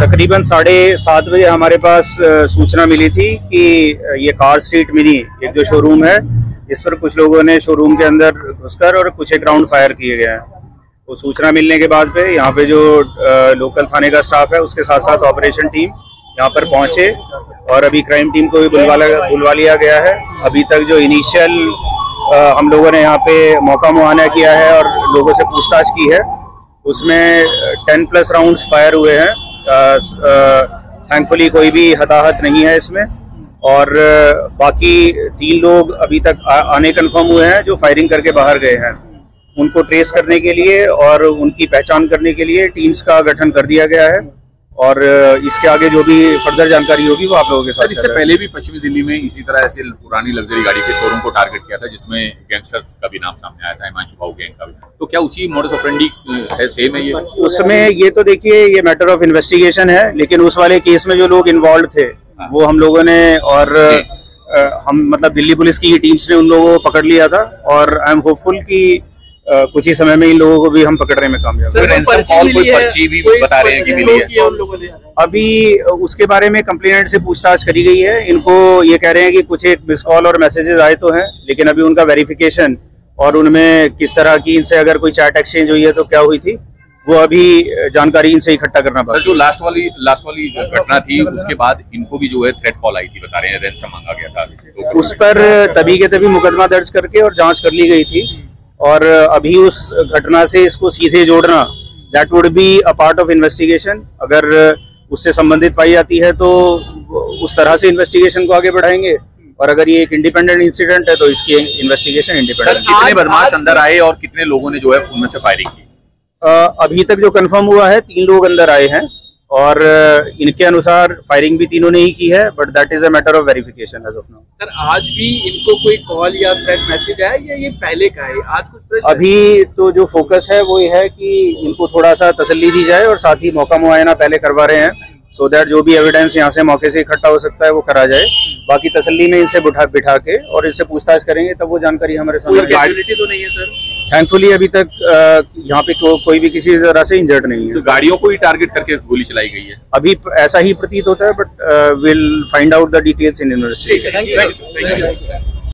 तकरीबन साढ़े सात बजे हमारे पास सूचना मिली थी कि ये कार स्ट्रीट मिनी एक जो शोरूम है, इस पर कुछ लोगों ने शोरूम के अंदर घुसकर और कुछ एक राउंड फायर किए गए हैं। तो सूचना मिलने के बाद पे यहाँ पे जो लोकल थाने का स्टाफ है, उसके साथ साथ ऑपरेशन टीम यहाँ पर पहुँचे और अभी क्राइम टीम को भी बुलवा बुलवा लिया गया है। अभी तक जो इनिशियल हम लोगों ने यहाँ पे मौका मुआयना किया है और लोगों से पूछताछ की है। उसमें टेन प्लस राउंड्स फायर हुए हैं। थैंकफुली कोई भी हताहत नहीं है इसमें। और बाकी तीन लोग अभी तक आ, आने कन्फर्म हुए हैं जो फायरिंग करके बाहर गए हैं। उनको ट्रेस करने के लिए और उनकी पहचान करने के लिए टीम्स का गठन कर दिया गया है। और इसके आगे जो भी फर्दर जानकारी होगी वो आप लोगों के साथ इससे पहले भी पश्चिमी दिल्ली में इसी तरह ऐसे पुरानी लग्जरी गाड़ी के शोरूम को टारगेट किया था जिसमें गैंगस्टर का भी नाम सामने आया था हिमांशु भाऊ गैंग का भी। तो क्या उसी मोडस ऑपरेंडी है सेम है ये? उसमें ये तो देखिए ये मैटर ऑफ़ इन्वेस्टिगेशन है लेकिन उस वाले केस में जो लोग इन्वॉल्व थे वो हम लोगों ने और हम मतलब दिल्ली पुलिस की टीम्स ने उन लोगों को पकड़ लिया था और आई एम होपफुल कि कुछ ही समय में इन लोगों को भी हम पकड़ने में कामयाब सर, होंगे। ransom call कोई पर्ची भी बता रहे हैं कि मिली है। अभी उसके बारे में कंप्लेनेंट से पूछताछ करी गई है। इनको ये कह रहे हैं कि कुछ एक मिस कॉल और मैसेजेस आए तो हैं लेकिन अभी उनका वेरिफिकेशन और उनमें किस तरह की इनसे अगर कोई चैट एक्सचेंज हुई है तो क्या हुई थी वो अभी जानकारी इनसे इकट्ठा करना सर जो लास्ट वाली लास्ट वाली घटना थी उसके बाद इनको भी जो है थ्रेट कॉल आई थी बता रहे हैं रैंसम मांगा गया था। उस पर तभी के तभी मुकदमा दर्ज करके और जाँच कर ली गई थी। और अभी उस घटना से इसको सीधे जोड़ना that would be a part of investigation अगर उससे संबंधित पाई जाती है तो उस तरह से इन्वेस्टिगेशन को आगे बढ़ाएँगे। और अगर ये एक इंडिपेंडेंट इंसिडेंट है तो इसकी इन्वेस्टिगेशन इंडिपेंडेंट कितने बदमाश अंदर आए और कितने लोगों ने जो है उनमें से फायरिंग की? अभी तक जो कंफर्म हुआ है तीन लोग अंदर आए हैं। और इनके अनुसार फायरिंग भी तीनों ने ही की है but that is a matter of verification as of now sir आज भी इनको कोई कॉल या थ्रेट मैसेज आया या ये पहले का है? आज कुछ अभी तो जो फोकस है वो ये है कि इनको थोड़ा सा तसल्ली दी जाए और साथ ही मौका मुआयना पहले करवा रहे हैं सो so दैट जो भी एविडेंस यहाँ से मौके से इकट्ठा हो सकता है वो करा जाए। बाकी तसल्ली में इनसे बिठा बिठा के और इनसे पूछताछ करेंगे तब वो जानकारी हमारे सामने तो नहीं है सर। थैंकफुली अभी तक यहाँ पे को, कोई भी किसी तरह से इंजर्ड नहीं है। तो गाड़ियों को ही टारगेट करके गोली चलाई गई है? अभी ऐसा ही प्रतीत होता है but will find out the details in university thank you